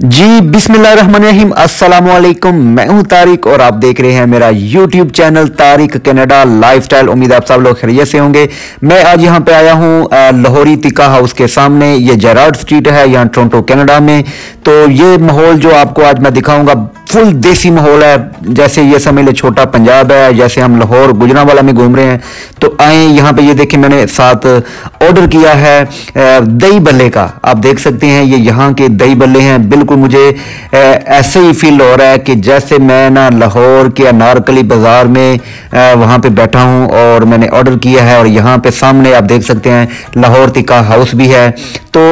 जी, बिस्मिल्लाहिर्रहमानिर्रहीम। अस्सलाम वालेकुम मैं हूँ तारिक और आप देख रहे हैं मेरा YouTube channel Tariq Canada lifestyle. उम्मीद आप सब लोग खैरियत से होंगे। मैं आज यहाँ पे आया हूँ लाहौरी तिका हाउस के सामने। ये जेराड स्ट्रीट है, यहाँ टोरंटो कनाडा में। तो ये माहौल जो आपको आज मैं दिखाऊँगा फुल देसी माहौल है। जैसे ये समझ ले छोटा पंजाब है, जैसे हम लाहौर, गुजरावाला में घूम रहे हैं तो आए यहाँ पे ये देखें मैंने साथ ऑर्डर किया है दही बल्ले का। आप देख सकते हैं, ये यहाँ के दही बल्ले हैं। बिल्कुल मुझे ऐसे ही फील हो रहा है कि जैसे मैं ना लाहौर के अनारकली बाज़ार में वहाँ पे बैठा हूँ और मैंने ऑर्डर किया है और यहाँ पे सामने आप देख सकते हैं, लाहौर तिका हाउस भी है। तो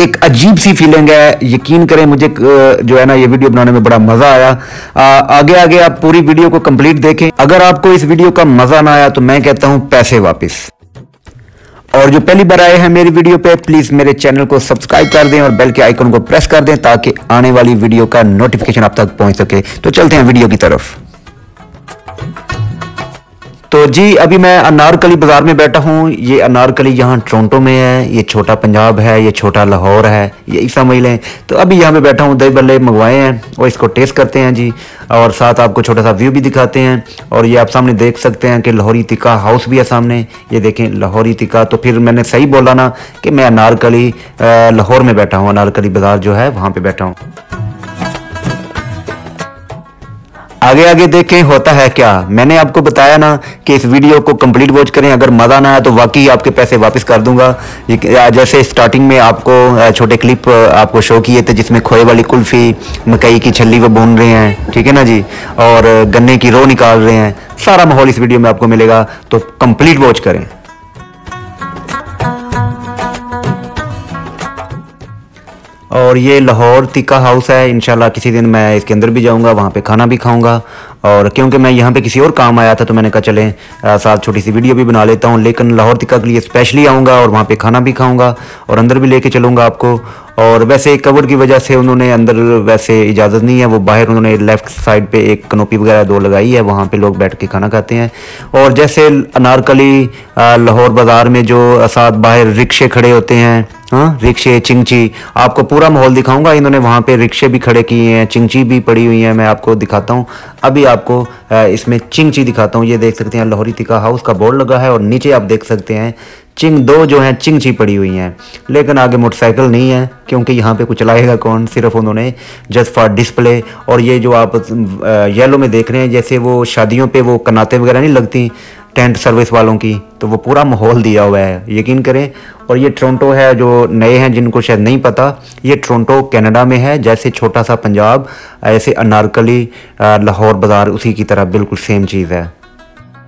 एक अजीब सी फीलिंग है यकीन करें मुझे जो है ना ये वीडियो बनाने में बड़ा मज़ा आया। आ, आगे आगे आप पूरी वीडियो को कंप्लीट देखें। अगर आपको इस वीडियो का मज़ा ना आया तो मैं कहता हूँ पैसे वापस। और जो पहली बार आए हैं मेरी वीडियो पे प्लीज़ मेरे चैनल को सब्सक्राइब कर दें और बेल के आइकन को प्रेस कर दें ताकि आने वाली वीडियो का नोटिफिकेशन आप तक पहुँच सके। तो चलते हैं वीडियो की तरफ़। तो जी, अभी मैं अनारकली बाज़ार में बैठा हूँ। ये अनारकली यहाँ टोरंटो में है, ये छोटा पंजाब है, ये छोटा लाहौर है यही समझ लें। तो अभी यहाँ पे बैठा हूँ, दही बल्ले मंगवाए हैं और इसको टेस्ट करते हैं जी। और साथ आपको छोटा सा व्यू भी दिखाते हैं और ये आप सामने देख सकते हैं कि लाहौरी तिक्का हाउस भी है सामने। ये देखें लाहौरी तिका तो फिर मैंने सही बोला ना कि मैं अनारकली लाहौर में बैठा हूँ, अनारकली बाज़ार जो है वहाँ पर बैठा हूँ। आगे आगे देखें, होता है क्या? मैंने आपको बताया ना कि इस वीडियो को कंप्लीट वॉच करें। अगर मज़ा ना आया तो वाकई आपके पैसे वापस कर दूँगा। जैसे स्टार्टिंग में आपको छोटे क्लिप आपको शो किए थे जिसमें खोए वाली कुल्फ़ी, मकई की छली वो भून रहे हैं, ठीक है ना जी? और गन्ने की रो निकाल रहे हैं। सारा माहौल इस वीडियो में आपको मिलेगा। तो कंप्लीट वॉच करें। और ये लाहौर तिक्का हाउस है। इनशाला किसी दिन मैं इसके अंदर भी जाऊँगा, वहाँ पे खाना भी खाऊँगा। और क्योंकि मैं यहाँ पे किसी और काम आया था तो मैंने कहा, चलें साथ छोटी सी वीडियो भी बना लेता हूँ। लेकिन लाहौर तिक्का के लिए स्पेशली आऊँगा और वहाँ पे खाना भी खाऊँगा और अंदर भी लेके चलूँगा आपको। और वैसे कवर की वजह से उन्होंने अंदर वैसे इजाज़त नहीं है, वो बाहर उन्होंने लेफ़्ट साइड पे एक कनोपी वगैरह दो लगाई है, वहाँ पे लोग बैठ के खाना खाते हैं। और जैसे अनारकली लाहौर बाज़ार में जो साथ बाहर रिक्शे खड़े होते हैं हाँ रिक्शे, चिंगची, आपको पूरा माहौल दिखाऊँगा। इन्होंने वहाँ पे रिक्शे भी खड़े किए हैं, चिंगची भी पड़ी हुई है, मैं आपको दिखाता हूँ। अभी आपको अ, चिंग ची दिखाता हूँ ये देख सकते हैं लाहौरी तिका हाउस का बोर्ड लगा है और नीचे आप देख सकते हैं चिंग दो जो हैं चिंग ची पड़ी हुई हैं। लेकिन आगे मोटरसाइकिल नहीं है क्योंकि यहाँ पे कुछ चलाएगा कौन? सिर्फ़ उन्होंने जस्ट फॉर डिस्प्ले और ये जो आप येलो में देख रहे हैं जैसे वो शादियों पे वो कनाते वगैरह नहीं लगती टेंट सर्विस वालों की तो वो पूरा माहौल दिया हुआ है। यकीन करें, और ये टोरंटो है, जो नए हैं, जिनको शायद नहीं पता, ये टोरंटो कनाडा में है, जैसे छोटा सा पंजाब, ऐसे अनारकली लाहौर बाज़ार, उसी की तरह, बिल्कुल सेम चीज़ है।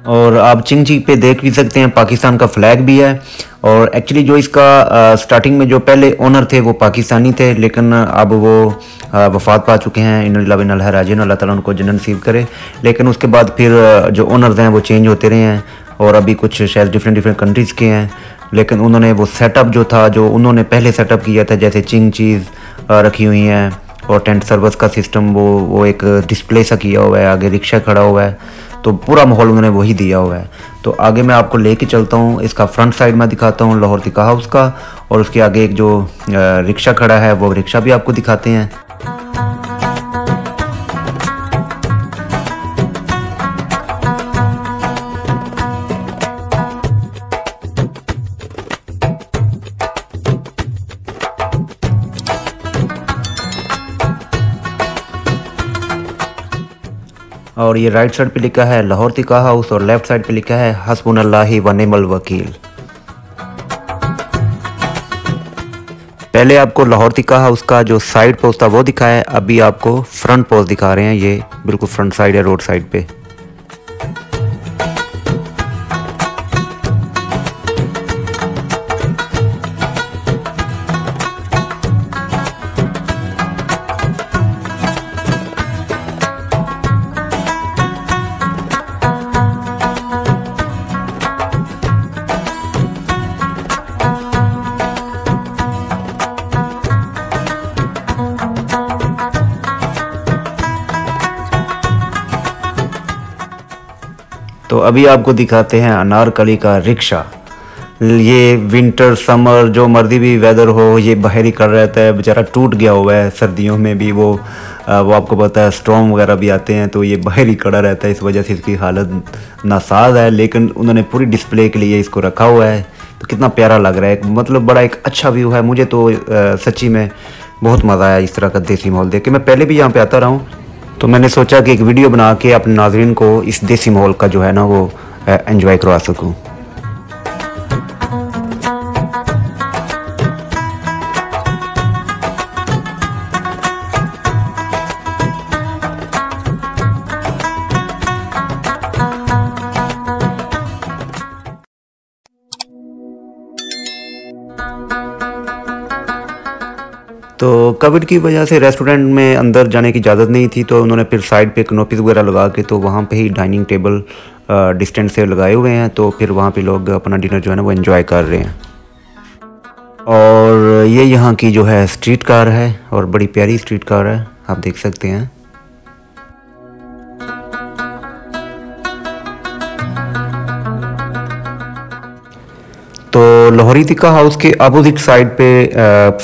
और आप चिंगची पे देख भी सकते हैं, पाकिस्तान का फ्लैग भी है। और एक्चुअली जो इसका स्टार्टिंग में जो पहले ओनर थे, वो पाकिस्तानी थे, लेकिन अब वो वफात पा चुके हैं। इन राजन अल्लाह ताला उनको जन्न नसीब करे। लेकिन उसके बाद फिर जो ओनर्स हैं, वो चेंज होते रहे हैं। और अभी कुछ शायद डिफरेंट डिफरेंट कंट्रीज़ के हैं। लेकिन उन्होंने वो सेटअप जो था, जो उन्होंने पहले सेटअप किया था, जैसे चिंग चीज़ रखी हुई हैं। और टेंट सर्विस का सिस्टम वो वो एक डिस्प्ले सा किया हुआ है, आगे रिक्शा खड़ा हुआ है। तो पूरा माहौल उन्होंने वही दिया हुआ है। तो आगे मैं आपको लेके चलता हूँ, इसका फ्रंट साइड में दिखाता हूँ, लाहौर तिका हाउस का, और उसके आगे एक जो रिक्शा खड़ा है, वो रिक्शा भी आपको दिखाते हैं। और ये राइट साइड पे लिखा है लाहौर तिका हाउस और लेफ़्ट साइड पे लिखा है हसबुन अल्लाह व निमल वकील। पहले आपको लाहौर तिका हाउस का जो साइड पोस्ट था वो दिखाया अभी आपको फ्रंट पोस्ट दिखा रहे हैं, ये बिल्कुल फ्रंट साइड है रोड साइड पे। अभी आपको दिखाते हैं अनारकली का रिक्शा। ये विंटर समर जो मर्दी भी वेदर हो, ये बाहर ही कर रहता है बेचारा टूट गया हुआ है, सर्दियों में भी वो वो आपको पता है स्ट्रॉम वगैरह भी आते हैं तो ये बाहर ही रहता है, इस वजह से इसकी हालत नासाज है, लेकिन उन्होंने पूरी डिस्प्ले के लिए इसको रखा हुआ है। तो कितना प्यारा लग रहा है मतलब बड़ा एक अच्छा व्यू है, मुझे तो सच्ची में बहुत मज़ा आया इस तरह का देसी माहौल देख के। मैं पहले भी यहाँ पर आता रहा हूँ तो मैंने सोचा कि एक वीडियो बना के अपने नाजरन को इस देसी माहौल का जो है ना वो एंजॉय करवा सकूँ। तो कोविड की वजह से रेस्टोरेंट में अंदर जाने की इजाज़त नहीं थी तो उन्होंने फिर साइड पे कनोपीज वगैरह लगा के तो वहाँ पे ही डाइनिंग टेबल डिस्टेंस से लगाए हुए हैं तो फिर वहाँ पे लोग अपना डिनर जो है ना वो इन्जॉय कर रहे हैं। और ये यहाँ की जो है स्ट्रीट कार है, और बड़ी प्यारी स्ट्रीट कार है, आप देख सकते हैं। तो लाहौरी तिक्का हाउस के अपोजिट साइड पे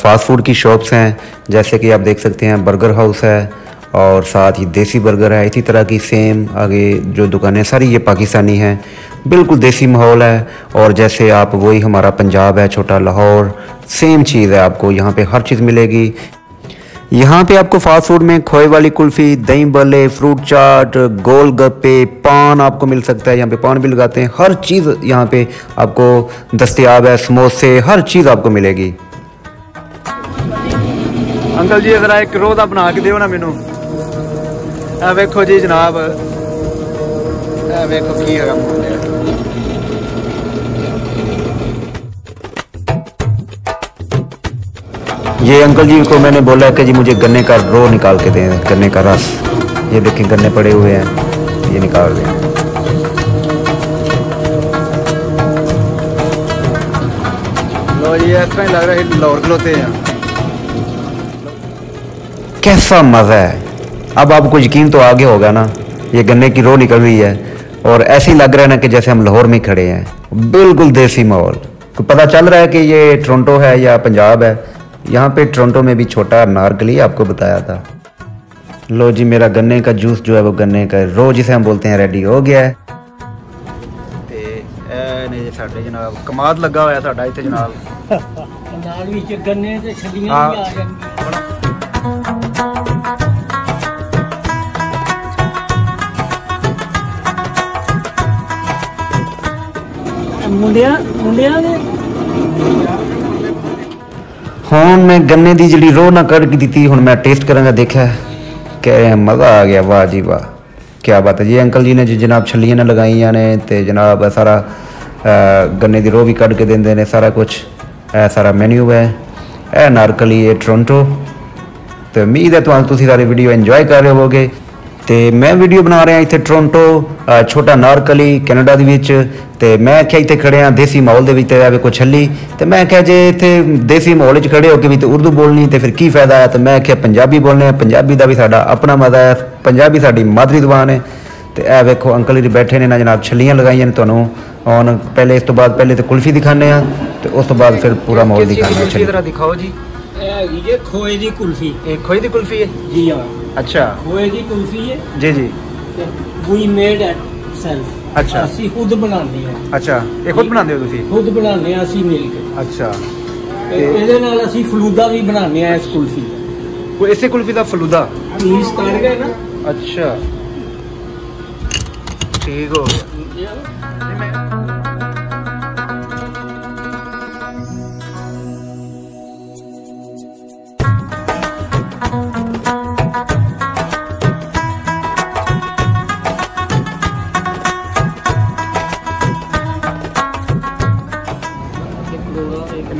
फास्ट फ़ूड की शॉप्स हैं, जैसे कि आप देख सकते हैं बर्गर हाउस है और साथ ही देसी बर्गर है। इसी तरह की सेम आगे जो दुकानें सारी ये पाकिस्तानी हैं। बिल्कुल देसी माहौल है और जैसे आप, वही हमारा पंजाब है, छोटा लाहौर सेम चीज़ है आपको। यहाँ पे हर चीज़ मिलेगी। यहाँ पे आपको फास्ट फ़ूड में खोए वाली कुल्फ़ी, दही बल्ले फ्रूट चाट गोल गप्पे पान आपको मिल सकता है। यहाँ पे पान भी लगाते हैं। हर चीज़ यहाँ पे आपको दस्तियाब है, समोसे, हर चीज़ आपको मिलेगी। अंकल जी जरा एक रोजा बना के दो ना मैनू। वेखो जी जनाब। वेखो की है ये अंकल जी को मैंने बोला कि जी मुझे गन्ने का रो निकाल के दें गन्ने का रस। ये देखें गन्ने पड़े हुए हैं ये निकाल दें। ये लग रहा है लाहौर खलोते हैं कैसा मज़ा है। अब आपको यकीन तो आगे होगा ना ये गन्ने की रो निकल रही है। और ऐसे ही लग रहा है ना कि जैसे हम लाहौर में खड़े हैं। बिल्कुल देसी माहौल। तो पता चल रहा है कि ये टोरंटो है या पंजाब है। यहाँ पे टोरंटो में भी छोटा नारकली आपको बताया था लो जी मेरा गन्ने का जूस जो है वो गन्ने का रोज जिसे हम बोलते हैं रेडी हो गया है ਤੇ ਇਹ ਨੇ ਜੀ ਸਾਡੇ ਜਨਾਬ ਕਮਾਦ ਲੱਗਾ ਹੋਇਆ ਸਾਡਾ ਇੱਥੇ ਜਨਾਬ ਨਾਲ ਵਿੱਚ ਗੰਨੇ ਤੇ ਛੱਲੀਆਂ ਹਾਂ। ਵੀ ਆ ਜਾਂਦੀਆਂ ਮੁੰਡਿਆਂ ਮੁੰਡਿਆਂ ਨੇ ਹੁਣ ਮੈਂ ਗੰਨੇ ਦੀ ਜਿਹੜੀ ਰੋਹ ਨਾ ਕੱਢ ਕੇ ਦਿੱਤੀ, ਹੁਣ ਮੈਂ ਟੇਸਟ ਕਰਾਂਗਾ, ਦੇਖਿਆ। ਕਿ ਮਜ਼ਾ ਆ ਗਿਆ, ਵਾਹ ਜੀ ਵਾਹ। ਕੀ ਬਾਤ ਹੈ ਜੀ, ਅੰਕਲ ਜੀ ਨੇ ਜੀ ਜਨਾਬ ਛੱਲੀਆਂ ਨਾ ਲਗਾਈਆਂ ਨੇ ਤੇ ਜਨਾਬ ਸਾਰਾ ਗੰਨੇ ਦੀ ਰੋਹ ਵੀ ਕੱਢ ਕੇ ਦਿੰਦੇ ਨੇ ਸਾਰਾ ਕੁਝ ਇਹ ਸਾਰਾ ਮੈਨੂ ਹੈ। ਇਹ ਨਾਰਕਲੀ, ਇਹ ਟੋਰੰਟੋ। ਤੇ ਉਮੀਦ ਹੈ ਤੁਹਾਨੂੰ ਤੁਸੀਂ ਸਾਰੀ ਵੀਡੀਓ ਇੰਜੋਏ ਕਰ ਰਹੇ ਹੋਵੋਗੇ। ਤੇ ਮੈਂ ਵੀਡੀਓ ਬਣਾ ਰਿਹਾ ਇੱਥੇ ਟੋਰੰਟੋ ਛੋਟਾ ਨਾਰਕਲੀ ਕੈਨੇਡਾ ਦੇ ਵਿੱਚ। ਤੇ ਮੈਂ ਆਖਿਆ ਇੱਥੇ ਖੜੇ ਆ ਦੇਸੀ ਮਾਹੌਲ ਦੇ ਵਿੱਚ ਤੇ ਆਵੇ ਕੁਛ ਛੱਲੀ। ਤੇ ਮੈਂ ਆਖਿਆ ਜੇ ਇੱਥੇ ਦੇਸੀ ਮਾਹੌਲ 'ਚ ਖੜੇ ਹੋ ਕੇ ਵੀ ਤੇ ਉਰਦੂ ਬੋਲਣੀ ਤੇ ਫਿਰ ਕੀ ਫਾਇਦਾ ਹੈ? ਤੇ ਮੈਂ ਆਖਿਆ ਪੰਜਾਬੀ ਬੋਲਨੇ ਆ। ਪੰਜਾਬੀ ਦਾ ਵੀ ਸਾਡਾ ਆਪਣਾ ਮਜ਼ਾ ਹੈ। ਪੰਜਾਬੀ ਸਾਡੀ ਮਾਦਰੀ ਜ਼ੁਬਾਨ ਹੈ। ਤੇ ਇਹ ਵੇਖੋ ਅੰਕਲ ਜੀ ਬੈਠੇ ਨੇ ਨਾ ਜਨਾਬ ਛੱਲੀਆਂ ਲਗਾਈਆਂ ਨੇ ਤੁਹਾਨੂੰ। ਹੁਣ ਪਹਿਲੇ ਇਸ ਤੋਂ ਬਾਅਦ ਪਹਿਲੇ ਤੇ ਕੁਲਫੀ ਦਿਖਾਣੇ ਆ ਤੇ ਉਸ ਤੋਂ ਬਾਅਦ ਫਿਰ ਪੂਰਾ ਮਾਹੌਲ ਦਿਖਾਣੇ ਆ ਛੱਲੀ। ਜਰਾ ਦਿਖਾਓ ਜੀ। ਇਹ ਹੈਗੀ ਜੇ ਖੋਏ ਦੀ ਕੁਲਫੀ। ਇਹ ਖੋਏ ਦੀ ਕੁਲਫੀ ਹੈ? ਜੀ ਹਾਂ। ਅੱਛਾ ਖੋਏ ਦੀ ਕੁਲਫੀ ਹੈ ਜੀ ਜੀ ਵੀ ਮੇਡ ਐਟ ਸੈਲਫ ਅੱਛਾ। ਅਸੀਂ ਖੁਦ ਬਣਾਉਂਦੇ ਹਾਂ ਅੱਛਾ ਇਹ ਖੁਦ ਬਣਾਉਂਦੇ ਹੋ ਤੁਸੀਂ ਖੁਦ ਬਣਾਉਂਦੇ ਹਾਂ ਅਸੀਂ ਮਿਲ ਕੇ ਅੱਛਾ ਤੇ ਇਹਦੇ ਨਾਲ ਅਸੀਂ ਫਲੂਦਾ ਵੀ ਬਣਾਉਂਦੇ ਹਾਂ ਇਸ ਕੁਲਫੀ ਦਾ ਕੋਈ ਇਸੇ ਕੁਲਫੀ ਦਾ ਫਲੂਦਾ ਪੀਸ ਕੱਢ ਗਏ ਨਾ ਅੱਛਾ ਠੀਕ ਹੋ ਗਿਆ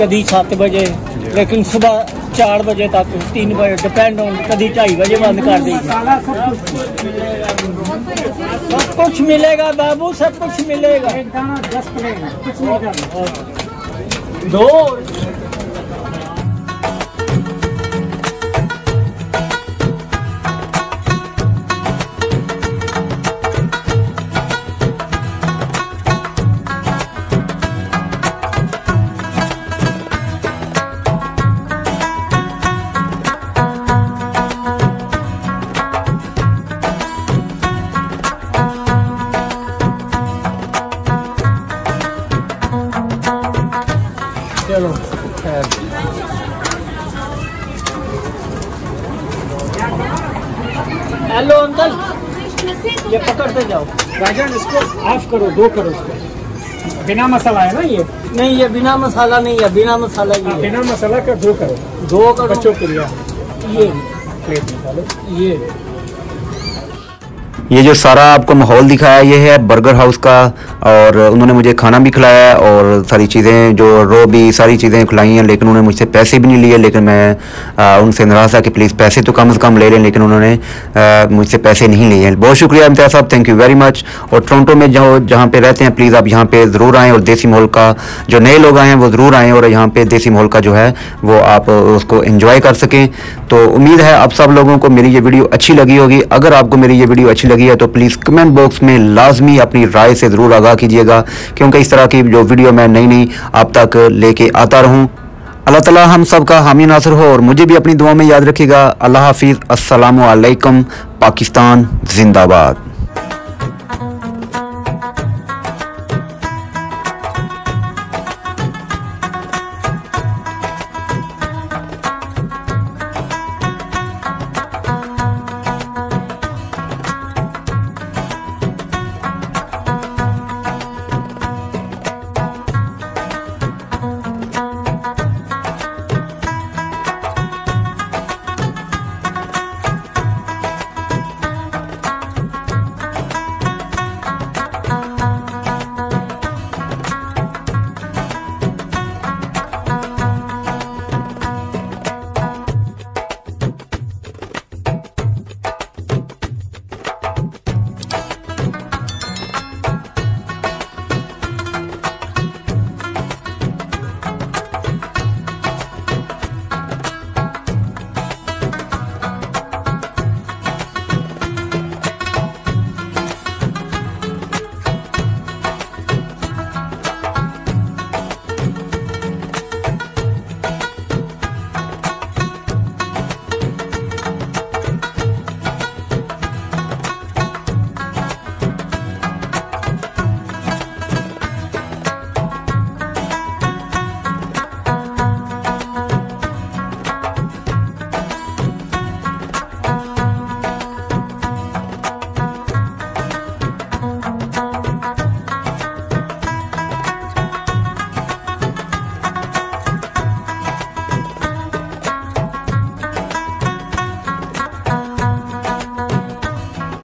कभी सात बजे लेकिन सुबह चार बजे तक तीन बजे डिपेंड ऑन कभी ढाई बजे बंद कर दी सब कुछ मिलेगा बाबू सब कुछ मिलेगा। दो जाओ इसको ऑफ़ करो दो करो इसको। बिना मसाला है ना ये? नहीं ये बिना मसाला नहीं है बिना मसाला हाँ, ये बिना मसाला का दो करो। दो करो। बच्चों के लिए। ये। प्लेट निकालो। ये। ये जो सारा आपको माहौल दिखाया, ये है बर्गर हाउस का और उन्होंने मुझे खाना भी खिलाया और सारी चीज़ें, जो रो भी, सारी चीज़ें खिलाई हैं, लेकिन उन्होंने मुझसे पैसे भी नहीं लिए, लेकिन मैं उनसे नाराज़ था कि प्लीज़ पैसे तो कम से कम ले लें, लेकिन उन्होंने मुझसे पैसे नहीं लिए हैं। बहुत शुक्रिया Imtiaz sahab thank you very much और टोरंटो में जो जहाँ पे रहते हैं प्लीज़ आप यहाँ पे ज़रूर आएँ और देसी माहौल का, जो नए लोग आए हैं, वो ज़रूर आएँ और यहाँ पर देसी माहौल का जो है, वो आप उसको इन्जॉय कर सकें। तो उम्मीद है आप सब लोगों को मेरी ये वीडियो अच्छी लगी होगी। अगर आपको मेरी ये वीडियो अच्छी लगी है तो प्लीज़ कमेंट बॉक्स में लाजमी अपनी राय से ज़रूर आगाह कीजिएगा, क्योंकि इस तरह की जो वीडियो मैं नई नई आप तक लेके आता रहूँ। अल्लाह ताला हम सब का हामी नासर हो, और मुझे भी अपनी दुआ में याद रखिएगा। अल्लाह हाफिज़। असलकम पाकिस्तान, जिंदाबाद।